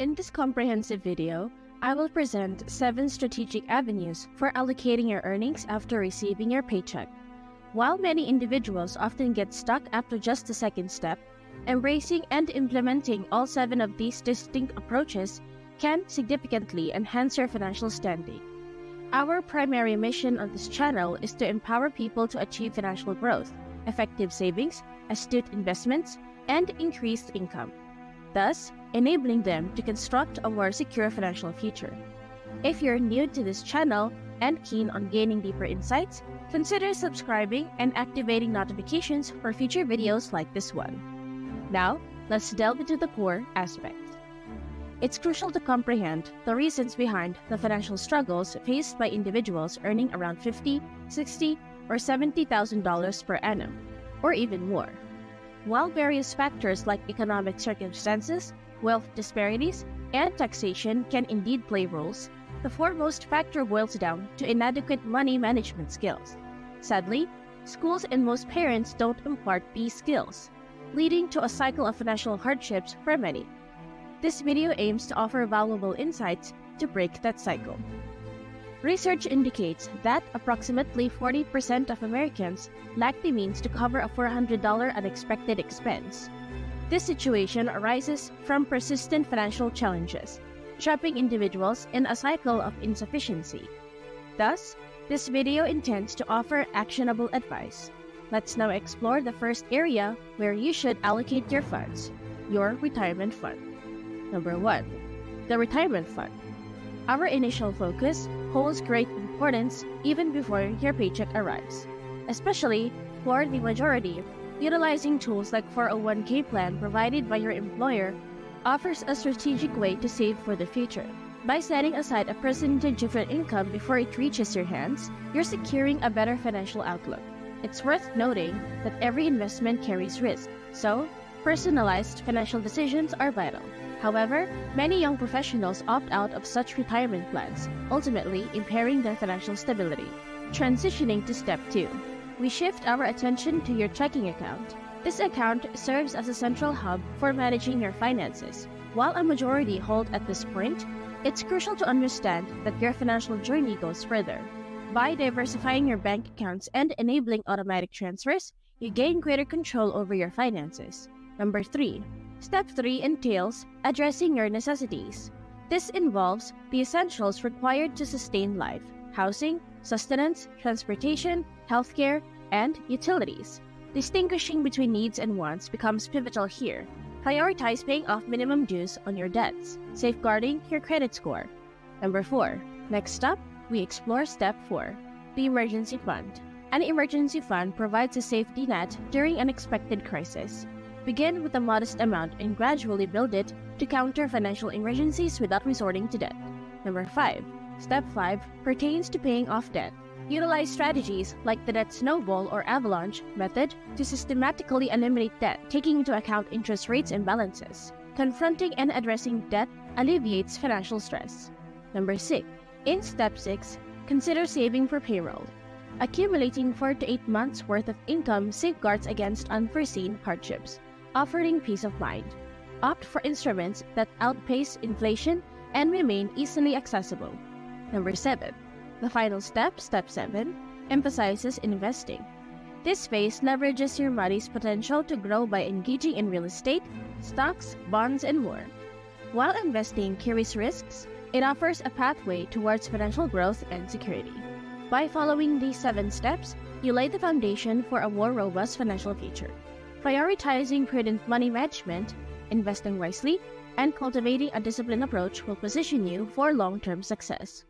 In this comprehensive video, I will present 7 strategic avenues for allocating your earnings after receiving your paycheck. While many individuals often get stuck after just the second step, embracing and implementing all 7 of these distinct approaches can significantly enhance your financial standing. Our primary mission on this channel is to empower people to achieve financial growth, effective savings, astute investments, and increased income, thus enabling them to construct a more secure financial future. If you're new to this channel and keen on gaining deeper insights, consider subscribing and activating notifications for future videos like this one. Now, let's delve into the core aspects. It's crucial to comprehend the reasons behind the financial struggles faced by individuals earning around 50, 60, or $70,000 per annum, or even more. While various factors like economic circumstances, wealth disparities, and taxation can indeed play roles, the foremost factor boils down to inadequate money management skills. Sadly, schools and most parents don't impart these skills, leading to a cycle of financial hardships for many. This video aims to offer valuable insights to break that cycle. Research indicates that approximately 40% of Americans lack the means to cover a $400 unexpected expense. This situation arises from persistent financial challenges, trapping individuals in a cycle of insufficiency. Thus, this video intends to offer actionable advice. Let's now explore the first area where you should allocate your funds your retirement fund. Number 1. The Retirement Fund. Our initial focus holds great importance even before your paycheck arrives, especially for the majority. Utilizing tools like 401k plan provided by your employer offers a strategic way to save for the future. By setting aside a percentage of your income before it reaches your hands, you're securing a better financial outlook. It's worth noting that every investment carries risk, so personalized financial decisions are vital. However, many young professionals opt out of such retirement plans, ultimately impairing their financial stability. Transitioning to step 2, we shift our attention to your checking account. This account serves as a central hub for managing your finances. While a majority hold at this point, it's crucial to understand that your financial journey goes further. By diversifying your bank accounts and enabling automatic transfers, you gain greater control over your finances. Number 3. Step 3 entails addressing your necessities. This involves the essentials required to sustain life housing, sustenance, transportation, healthcare, and utilities. Distinguishing between needs and wants becomes pivotal here. Prioritize paying off minimum dues on your debts, safeguarding your credit score. Number 4. Next up, we explore step 4 the emergency fund. An emergency fund provides a safety net during an unexpected crisis. Begin with a modest amount and gradually build it to counter financial emergencies without resorting to debt. Number 5. Step 5 pertains to paying off debt. Utilize strategies like the debt snowball or avalanche method to systematically eliminate debt, taking into account interest rates and balances. Confronting and addressing debt alleviates financial stress. Number 6. In step 6, consider saving for payroll. Accumulating 4 to 8 months worth of income safeguards against unforeseen hardships offering peace of mind. Opt for instruments that outpace inflation and remain easily accessible. Number 7. The final step, step 7, emphasizes investing. This phase leverages your money's potential to grow by engaging in real estate, stocks, bonds, and more. While investing carries risks, it offers a pathway towards financial growth and security. By following these seven steps, you lay the foundation for a more robust financial future. Prioritizing prudent money management, investing wisely, and cultivating a disciplined approach will position you for long term success.